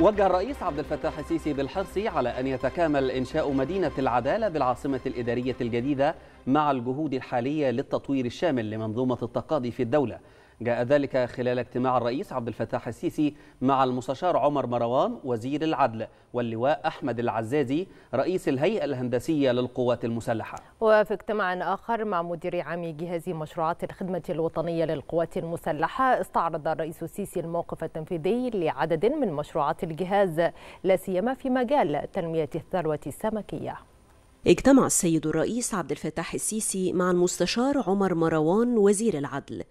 وجه الرئيس عبد الفتاح السيسي بالحرص على أن يتكامل إنشاء مدينة العدالة بالعاصمة الإدارية الجديدة مع الجهود الحالية للتطوير الشامل لمنظومة التقاضي في الدولة. جاء ذلك خلال اجتماع الرئيس عبد الفتاح السيسي مع المستشار عمر مروان وزير العدل واللواء أحمد العزازي رئيس الهيئة الهندسية للقوات المسلحة. وفي اجتماع آخر مع مدير عام جهاز مشروعات الخدمة الوطنية للقوات المسلحة استعرض الرئيس السيسي الموقف التنفيذي لعدد من مشروعات الجهاز لا سيما في مجال تنمية الثروة السمكية. اجتمع السيد الرئيس عبد الفتاح السيسي مع المستشار عمر مروان وزير العدل.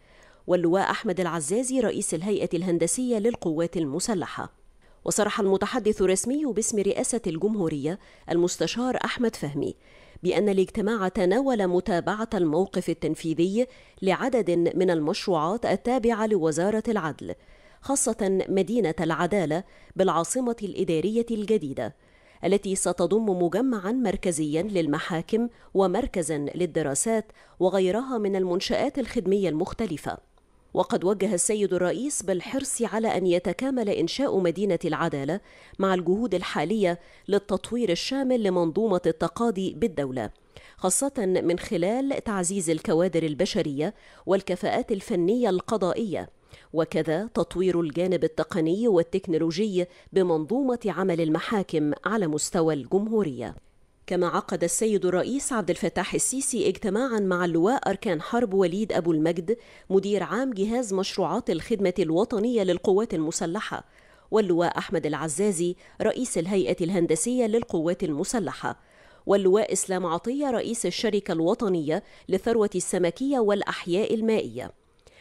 واللواء أحمد العزازي رئيس الهيئة الهندسية للقوات المسلحة. وصرح المتحدث الرسمي باسم رئاسة الجمهورية المستشار أحمد فهمي بأن الاجتماع تناول متابعة الموقف التنفيذي لعدد من المشروعات التابعة لوزارة العدل خاصة مدينة العدالة بالعاصمة الإدارية الجديدة التي ستضم مجمعا مركزيا للمحاكم ومركزا للدراسات وغيرها من المنشآت الخدمية المختلفة. وقد وجه السيد الرئيس بالحرص على أن يتكامل إنشاء مدينة العدالة مع الجهود الحالية للتطوير الشامل لمنظومة التقاضي بالدولة خاصة من خلال تعزيز الكوادر البشرية والكفاءات الفنية القضائية وكذا تطوير الجانب التقني والتكنولوجي بمنظومة عمل المحاكم على مستوى الجمهورية. كما عقد السيد الرئيس عبد الفتاح السيسي اجتماعا مع اللواء أركان حرب وليد أبو المجد مدير عام جهاز مشروعات الخدمة الوطنية للقوات المسلحة واللواء أحمد العزازي رئيس الهيئة الهندسية للقوات المسلحة واللواء إسلام عطية رئيس الشركة الوطنية للثروة السمكية والأحياء المائية.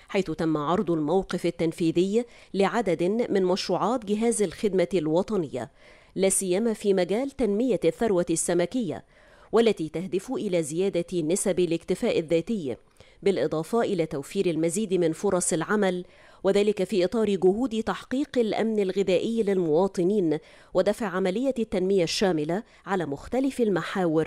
حيث تم عرض الموقف التنفيذي لعدد من مشروعات جهاز الخدمة الوطنية. لا سيما في مجال تنمية الثروة السمكية والتي تهدف إلى زيادة نسب الاكتفاء الذاتي بالإضافة إلى توفير المزيد من فرص العمل وذلك في إطار جهود تحقيق الأمن الغذائي للمواطنين ودفع عملية التنمية الشاملة على مختلف المحاور.